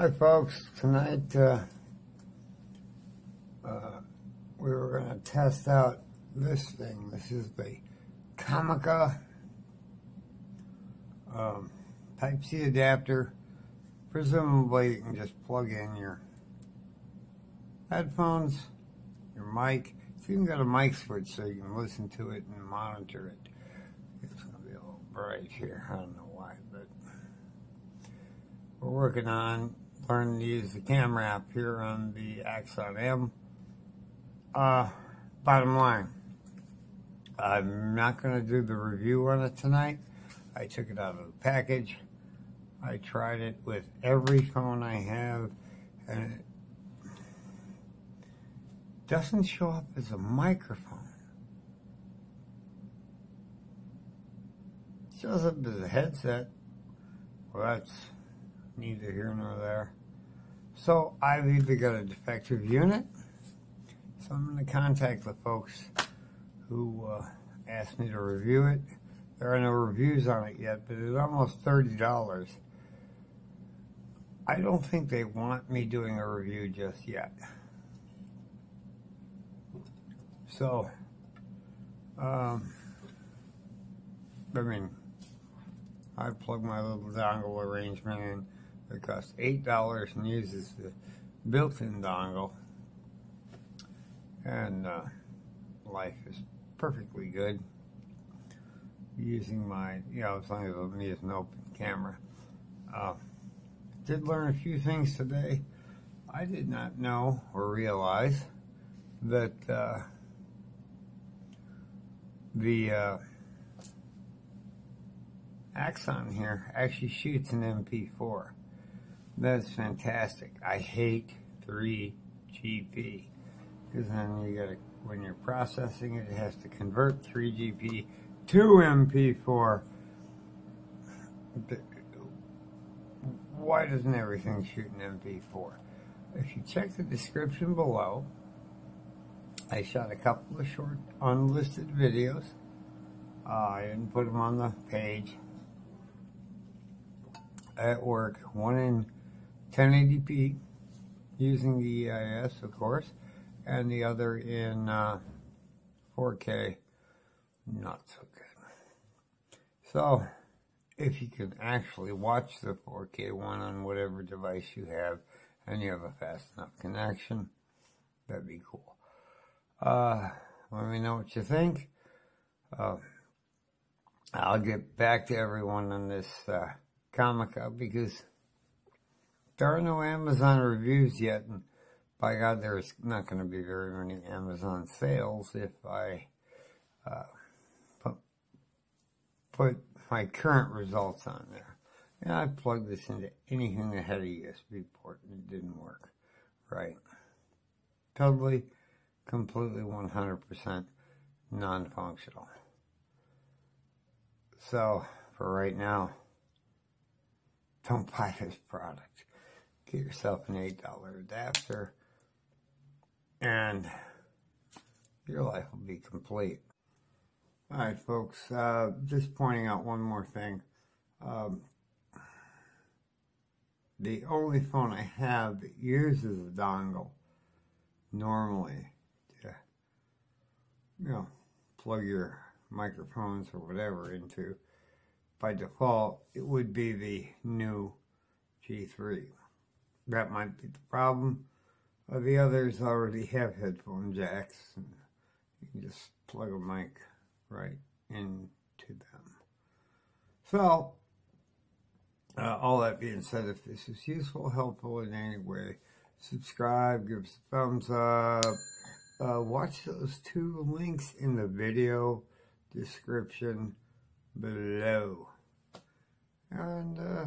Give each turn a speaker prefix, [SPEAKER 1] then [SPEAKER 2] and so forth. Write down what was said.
[SPEAKER 1] Hi folks, tonight uh, uh, we were going to test out this thing. This is the Comica um, Type-C adapter. Presumably you can just plug in your headphones, your mic. It's even got a mic switch so you can listen to it and monitor it. It's going to be a little bright here. I don't know why, but we're working on learning to use the camera app here on the Axon M. Uh, bottom line, I'm not going to do the review on it tonight. I took it out of the package. I tried it with every phone I have, and it doesn't show up as a microphone. It shows up as a headset. Well, that's neither here nor there. So I've either got a defective unit, so I'm going to contact the folks who uh, asked me to review it. There are no reviews on it yet, but it's almost $30. I don't think they want me doing a review just yet. So, um, I mean, I plug my little dongle arrangement in. It costs $8 and uses the built-in dongle. And uh, life is perfectly good. Using my, you know, as long as I'm using an open camera. Uh, did learn a few things today. I did not know or realize that uh, the uh, Axon here actually shoots an MP4. That's fantastic. I hate 3GP because then you gotta, when you're processing it, it has to convert 3GP to MP4. Why doesn't everything shoot an MP4? If you check the description below, I shot a couple of short unlisted videos. Uh, I didn't put them on the page at work. One in 1080p using the EIS, of course, and the other in uh, 4K, not so good. So, if you can actually watch the 4K one on whatever device you have, and you have a fast enough connection, that'd be cool. Uh, let me know what you think. Uh, I'll get back to everyone on this uh, Comica because there are no Amazon reviews yet, and by God, there's not going to be very many Amazon sales if I uh, put, put my current results on there. And I plugged this into anything that had a USB port, and it didn't work right. Totally, completely, 100% non-functional. So, for right now, don't buy this product. Get yourself an $8 adapter and your life will be complete. Alright folks, uh, just pointing out one more thing. Um, the only phone I have uses a dongle normally to, you know, plug your microphones or whatever into, by default, it would be the new G3. That might be the problem. The others already have headphone jacks, you can just plug a mic right into them. So, uh, all that being said, if this is useful, helpful in any way, subscribe, give us a thumbs up. Uh, watch those two links in the video description below. And, uh,